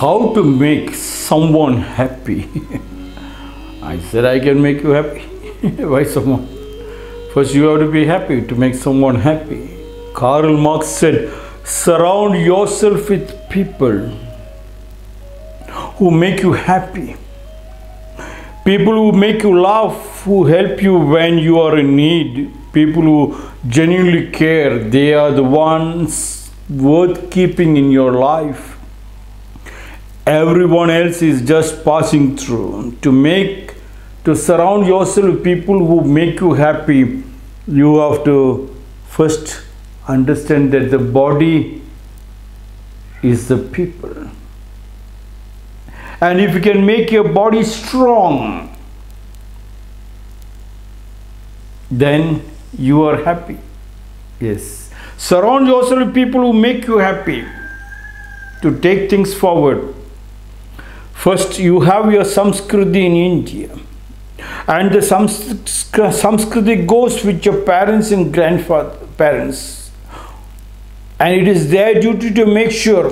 how to make someone happy. I said, I can make you happy. Why someone? First, you have to be happy to make someone happy. Karl Marx said, surround yourself with people who make you happy. People who make you laugh, who help you when you are in need. People who genuinely care. They are the ones worth keeping in your life. Everyone else is just passing through. To make, to surround yourself with people who make you happy, you have to first understand that the body is the people. And if you can make your body strong, then you are happy. Yes. Surround yourself with people who make you happy to take things forward. First, you have your Samskriti in India. And the Samskriti goes with your parents and grandfather parents. And it is their duty to make sure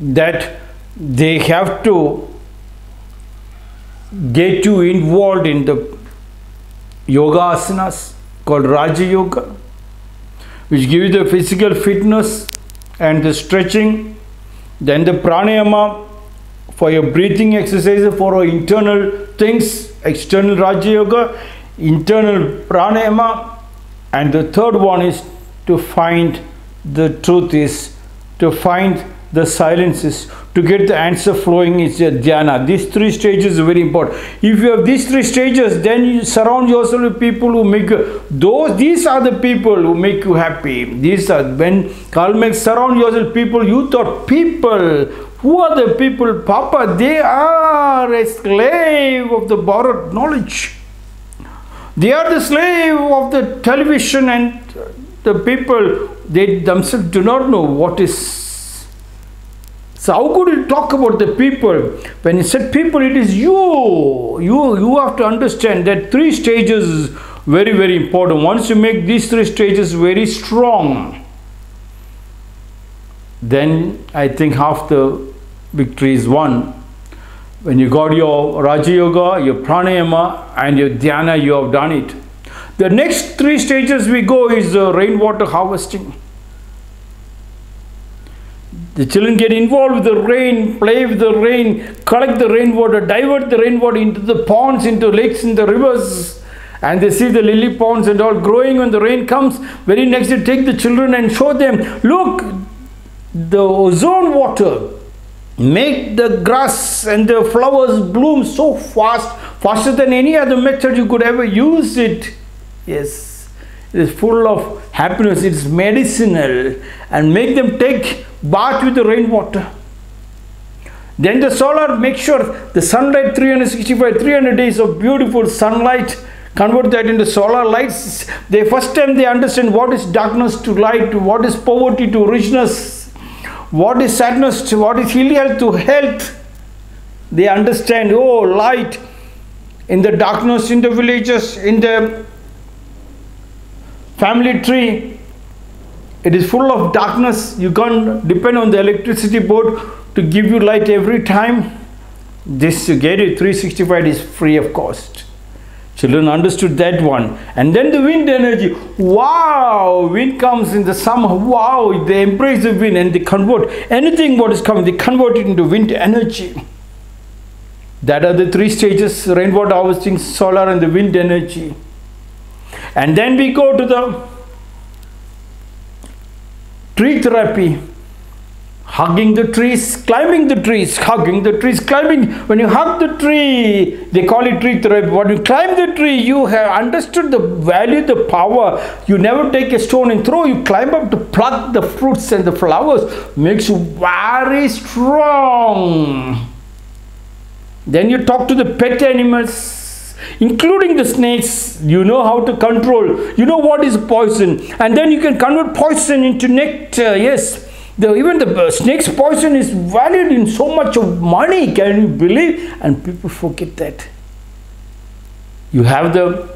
that they have to get you involved in the yoga asanas called Raja Yoga, which give you the physical fitness and the stretching, then the pranayama for your breathing exercises, for internal things, external Raja Yoga, internal pranayama, and the third one is to find the truth is to find the silences to get the answer flowing is dhyana. These three stages are very important. If you have these three stages then you surround yourself with people who make those these are the people who make you happy. These are when Karl Marx surround yourself with people you thought people who are the people? Papa they are a slave of the borrowed knowledge. They are the slave of the television and the people they themselves do not know what is so how could you talk about the people? When you said people, it is you. You, you have to understand that three stages is very, very important. Once you make these three stages very strong, then I think half the victory is won. When you got your Raja Yoga, your Pranayama and your Dhyana, you have done it. The next three stages we go is uh, rainwater harvesting. The children get involved with the rain, play with the rain, collect the rainwater, divert the rainwater into the ponds, into lakes, into rivers. And they see the lily ponds and all growing when the rain comes. Very next day, take the children and show them, look, the ozone water make the grass and the flowers bloom so fast, faster than any other method you could ever use it. Yes, it is full of happiness, it's medicinal and make them take bath with the rainwater. Then the solar, make sure the sunlight 365, 300 days of beautiful sunlight, convert that into solar lights. They first time they understand what is darkness to light, what is poverty to richness, what is sadness to what is ill to health. They understand, oh, light in the darkness in the villages, in the family tree, it is full of darkness. You can't depend on the electricity board to give you light every time. This you get it 365 is free of cost. Children understood that one. And then the wind energy. Wow wind comes in the summer. Wow they embrace the wind and they convert. Anything what is coming they convert it into wind energy. That are the three stages rainwater harvesting solar and the wind energy and then we go to the tree therapy. Hugging the trees climbing the trees hugging the trees climbing. When you hug the tree they call it tree therapy. When you climb the tree you have understood the value the power. You never take a stone and throw. You climb up to pluck the fruits and the flowers. Makes you very strong. Then you talk to the pet animals including the snakes you know how to control. You know what is poison. And then you can convert poison into nectar yes. The, even the uh, snake's poison is valued in so much of money can you believe? And people forget that. You have the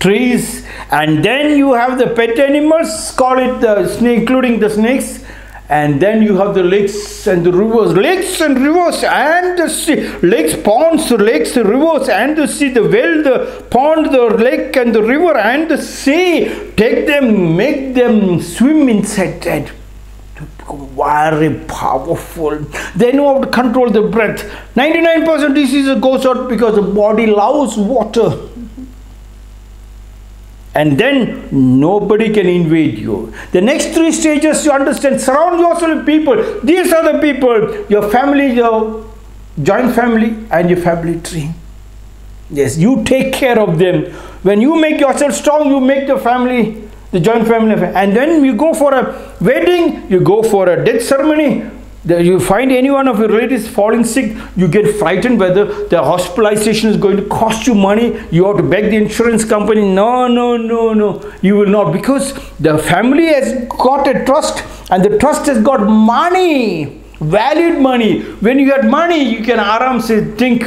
trees and then you have the pet animals call it the snake including the snakes and then you have the lakes and the rivers, lakes and rivers and the sea, lakes, ponds, lakes, rivers and the sea, the well, the pond, the lake and the river and the sea. Take them, make them swim inside that. Very powerful. They know how to control the breath. 99% diseases goes out because the body loves water and then nobody can invade you. The next three stages you understand surround yourself with people. These are the people, your family, your joint family, and your family tree. Yes, you take care of them. When you make yourself strong, you make the family, the joint family. And then you go for a wedding, you go for a death ceremony, you find any one of your relatives falling sick, you get frightened whether the hospitalization is going to cost you money. You have to beg the insurance company. No, no, no, no. You will not because the family has got a trust and the trust has got money, valued money. When you get money, you can aram say think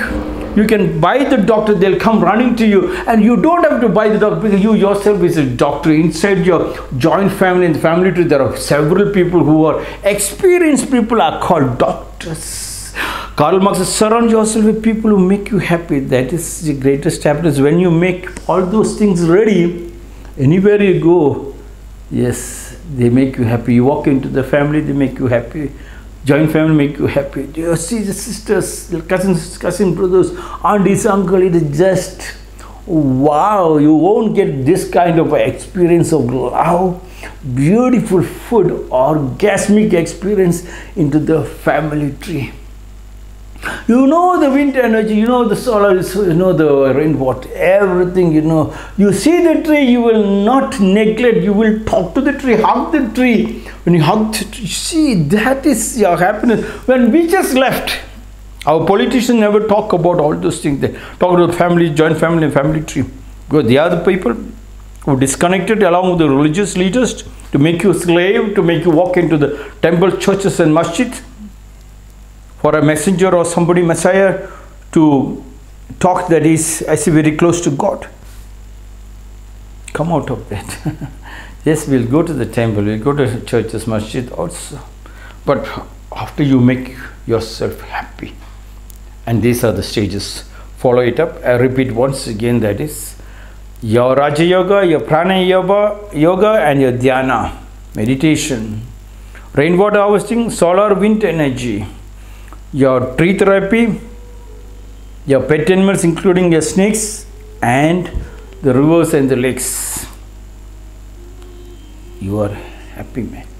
you can buy the doctor they'll come running to you and you don't have to buy the doctor because you yourself is a doctor inside your joint family and family tree there are several people who are experienced people are called doctors Karl Marx says, surround yourself with people who make you happy. That is the greatest happiness. When you make all those things ready, anywhere you go, yes, they make you happy. You walk into the family, they make you happy joint family make you happy. You see the sisters, cousins, cousin brothers, aunties, uncle, it is just wow, you won't get this kind of experience of love, beautiful food, orgasmic experience into the family tree. You know the wind energy, you know the solar, you know the rainwater, everything, you know. You see the tree, you will not neglect, you will talk to the tree, hug the tree. When you hug the tree, see, that is your happiness. When we just left, our politicians never talk about all those things. They talk about family, joint family, and family tree. Because they are the people who disconnected along with the religious leaders to make you a slave, to make you walk into the temple, churches and masjid for a messenger or somebody, Messiah, to talk that is, I see, very close to God. Come out of that. yes, we'll go to the temple, we'll go to churches, masjid also. But after you make yourself happy, and these are the stages, follow it up. I repeat once again that is your Raja Yoga, your Prana Yoga, yoga and your Dhyana, meditation, rainwater harvesting, solar wind energy your tree therapy, your pet animals including your snakes and the rivers and the lakes. You are happy man.